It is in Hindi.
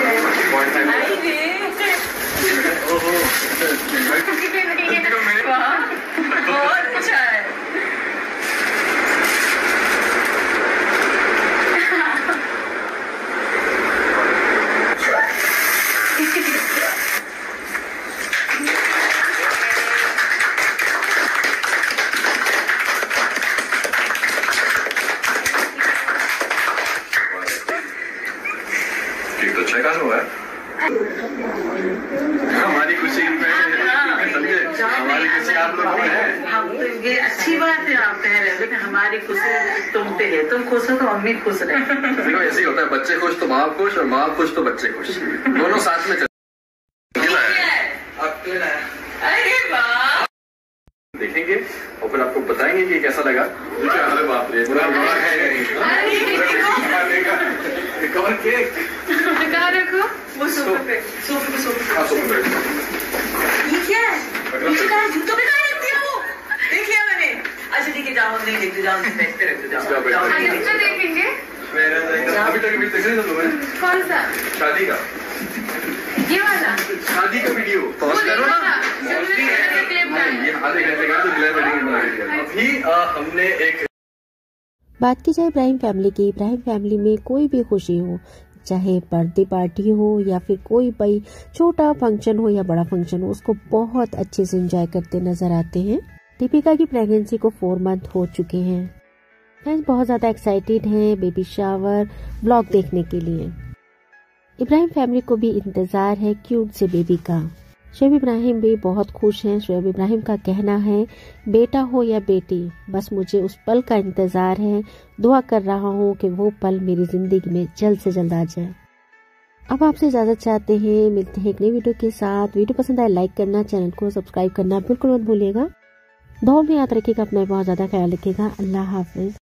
आई रे ठीक तो हुआ है। हमारी खुशी समझे हमारी खुशी आप लोग में है। हम तो ये अच्छी बात है आप कह रहे हो लेकिन हमारी खुशी तुम पे है। तुम खुश हो तो हम भी खुश रहे। देखो ऐसे ही होता है बच्चे खुश तो माँ खुश और माँ खुश तो बच्चे खुश। दोनों साथ में चल अरे देखेंगे और फिर आपको बताएँगे कि कैसा लगा। अरे बाप रे पूरा बड़ा कवर केक कहाँ रखो वो सोफे पे सोफे पे सोफे हाँ तो ये क्या है ये कहाँ जूतों पे कहाँ रखती हो? देख लिया मैंने। अच्छा ठीक है जाओ नहीं देखते जाओ बैठ पे रख दो जाओ। नहीं देखते। देखेंगे अभी तक अभी देख रहे थे कौन सा? शादी का। ये वाला। शादी का वीडियो। पॉज करो ना। ये आधे घंटे का तो बना अभी हमने एक बात की जाए इब्राहिम फैमिली की। इब्राहिम फैमिली में कोई भी खुशी हो चाहे बर्थडे पार्टी हो या फिर कोई भाई छोटा फ़ंक्शन हो या बड़ा फ़ंक्शन हो, उसको बहुत अच्छे से एंजॉय करते नज़र आते हैं। दीपिका की प्रेगनेंसी को फोर मंथ हो चुके हैं। फ्रेंड्स बहुत ज़्यादा एक्साइटेड हैं बेबी शावर ब्लॉग देखने के लिए। इब्राहिम फैमिली को भी इंतज़ार है क्यूट से बेबी का। शुएब इब्राहिम भी बहुत खुश हैं। शुएब इब्राहिम का कहना है, बेटा हो या बेटी, बस मुझे उस पल का इंतज़ार है। दुआ कर रहा हूँ कि वो पल मेरी ज़िंदगी में जल्द से जल्द आ जाए। अब आपसे इजाज़त चाहते हैं, मिलते हैं एक नई वीडियो के साथ। वीडियो पसंद आए लाइक करना, चैनल को सब्सक्राइब करना बिल्कुल मत भूलिएगा। दो में याद रखिएगा, अपना बहुत ज़्यादा ख्याल रखिएगा। अल्लाह हाफिज़।